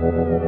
Música